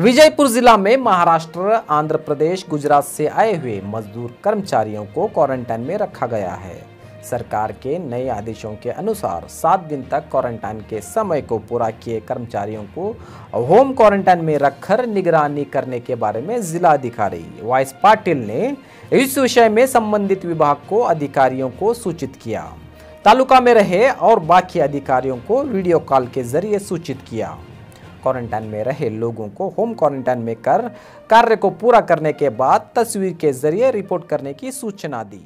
विजयपुर जिला में महाराष्ट्र, आंध्र प्रदेश, गुजरात से आए हुए मजदूर कर्मचारियों को क्वारंटाइन में रखा गया है। सरकार के नए आदेशों के अनुसार सात दिन तक क्वारंटाइन के समय को पूरा किए कर्मचारियों को होम क्वारंटाइन में रखकर निगरानी करने के बारे में जिला अधिकारी वाइस पाटिल ने इस विषय में संबंधित विभाग को अधिकारियों को सूचित किया। तालुका में रहे और बाकी अधिकारियों को वीडियो कॉल के ज़रिए सूचित किया। क्वारंटाइन में रहे लोगों को होम क्वारंटाइन में कर, कार्य को पूरा करने के बाद तस्वीर के ज़रिए रिपोर्ट करने की सूचना दी।